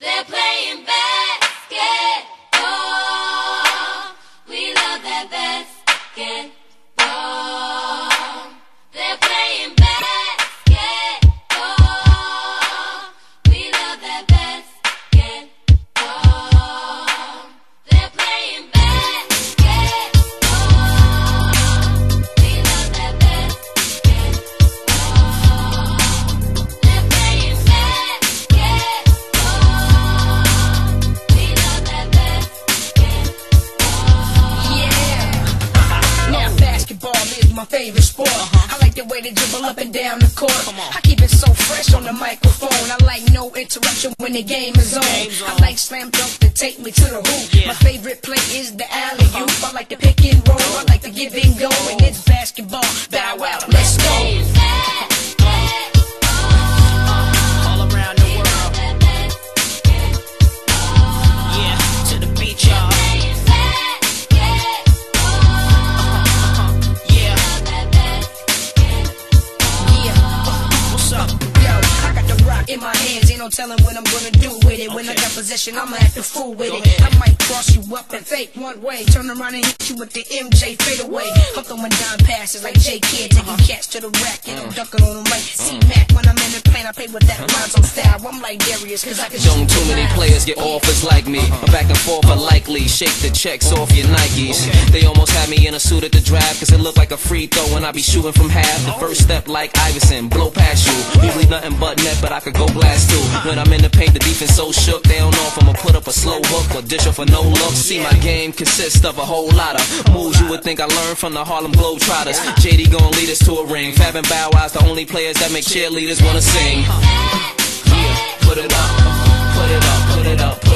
They're playing basketball. We love that basketball. My favorite sport. I like the way they dribble up and down the court. I keep it so fresh on the microphone. I like no interruption when the game is on. I like slam dunk to take me to the hoop. My favorite play is the alley oop. I like the pick and roll. I like the give and go. And it's basketball. No telling what I'm gonna do with it. When I got possession, I'ma act a fool with it. I might cross you up and fake one way, turn around and hit you with the MJ fade away. I'm throwing down passes like J Kidd, taking uh-huh. cats to the rack and I'm mm. dunking on them like mm. T-Mac. When I'm in the plane, I play with that uh-huh. Lonzo style. I'm like Darius, cause I can Don't too many players get offers like me. But back and forth are likely. Shake the checks off your Nikes. They almost had me in a suit at the draft, cause it looked like a free throw when I be shooting from half. The first step like Iverson, blow past you. Usually nothing but net, but I could go blast too. When I'm in the paint, the defense so shook, they don't know if I'ma put up a slow hook or dish her for no look. See, my game consists of a whole lot of moves you would think I learned from the Harlem Globetrotters. JD gon' lead us to a ring. Fab and Bow Wow's the only players that make cheerleaders wanna sing. Yeah, put it up, put it up, put it up,